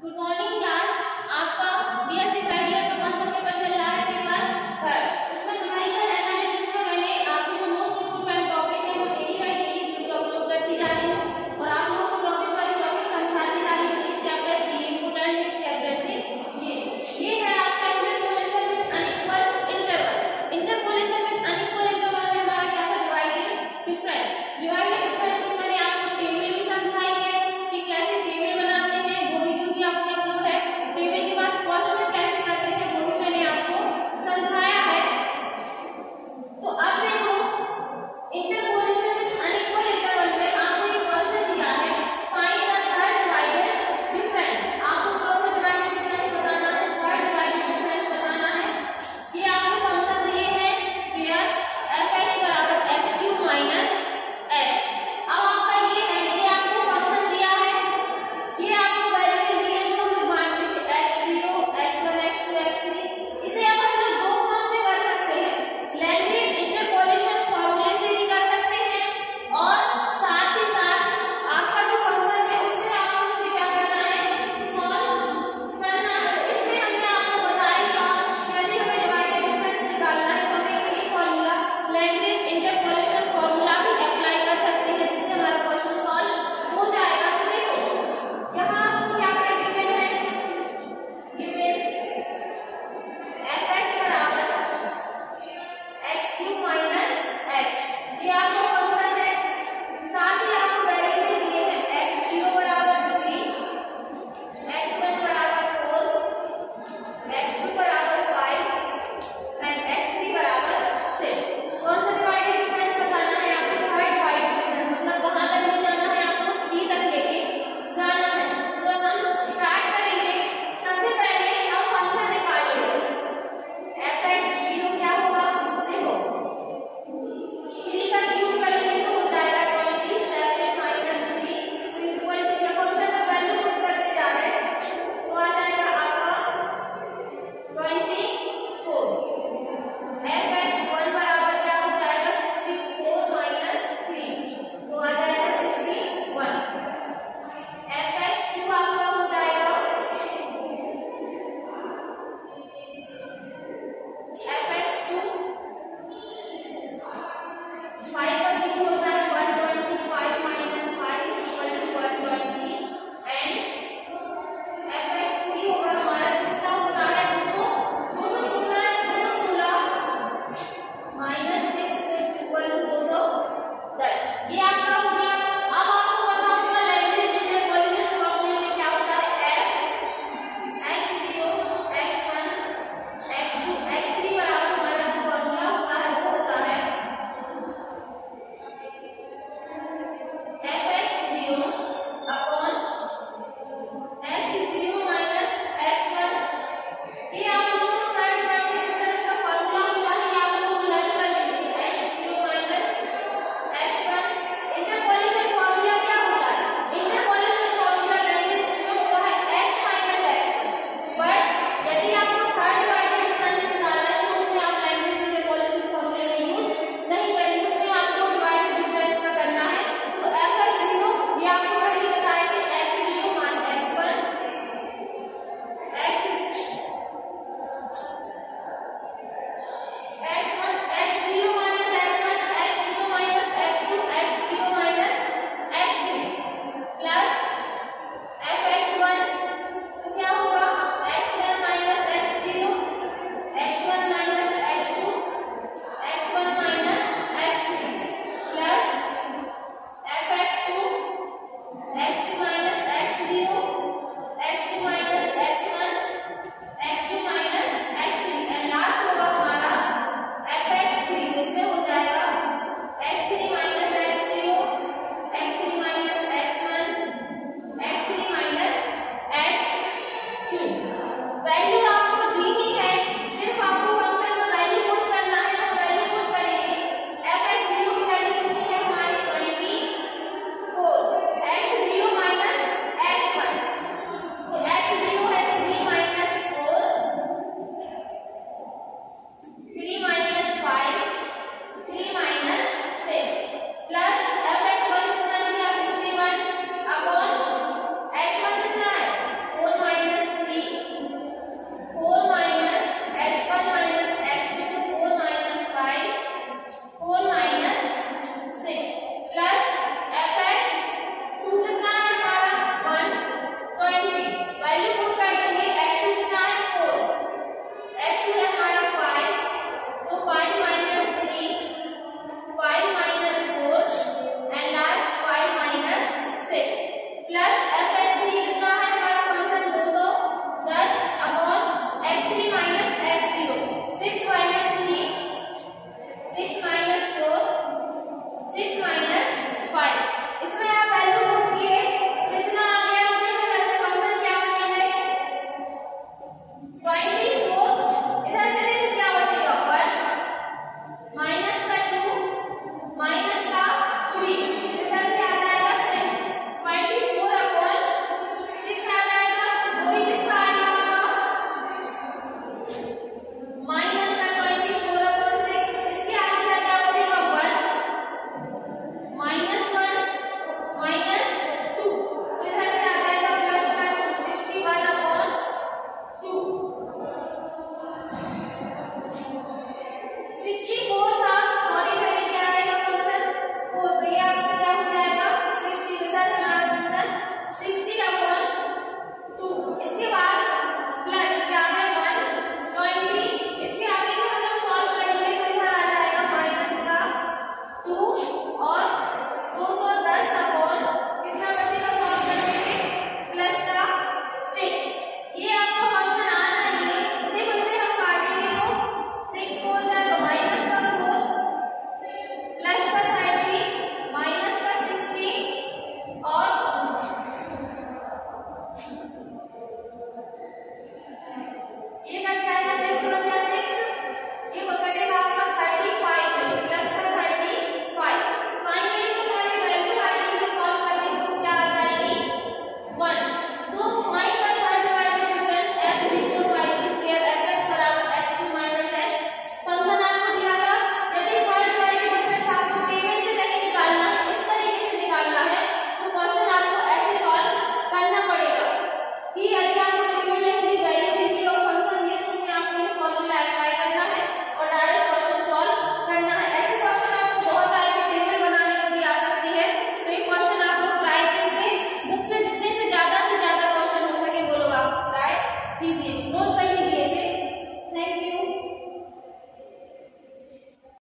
Good morning.